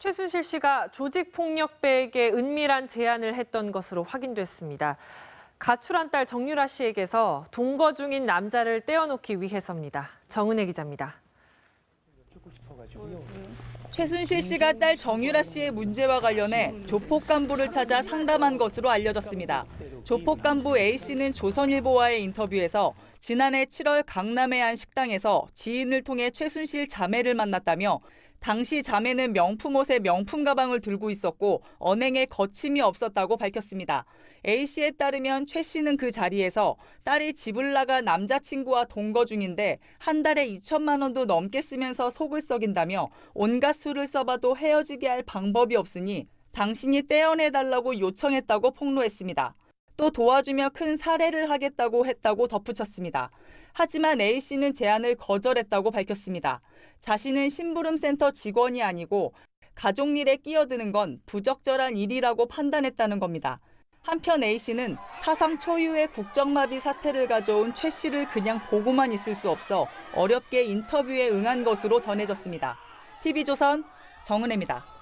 최순실 씨가 조직폭력배에게 은밀한 제안을 했던 것으로 확인됐습니다. 가출한 딸 정유라 씨에게서 동거 중인 남자를 떼어놓기 위해서입니다. 정은혜 기자입니다. 최순실 씨가 딸 정유라 씨의 문제와 관련해 조폭 간부를 찾아 상담한 것으로 알려졌습니다. 조폭 간부 A 씨는 조선일보와의 인터뷰에서 지난해 7월 강남의 한 식당에서 지인을 통해 최순실 자매를 만났다며 당시 자매는 명품 옷에 명품 가방을 들고 있었고 언행에 거침이 없었다고 밝혔습니다. A 씨에 따르면 최 씨는 그 자리에서 딸이 집을 나가 남자친구와 동거 중인데 한 달에 2천만 원도 넘게 쓰면서 속을 썩인다며 온갖 수를 써봐도 헤어지게 할 방법이 없으니 당신이 떼어내달라고 요청했다고 폭로했습니다. 또 도와주며 큰 사례를 하겠다고 했다고 덧붙였습니다. 하지만 A 씨는 제안을 거절했다고 밝혔습니다. 자신은 심부름센터 직원이 아니고 가족 일에 끼어드는 건 부적절한 일이라고 판단했다는 겁니다. 한편 A 씨는 사상 초유의 국정마비 사태를 가져온 최 씨를 그냥 보고만 있을 수 없어 어렵게 인터뷰에 응한 것으로 전해졌습니다. TV조선 정은혜입니다.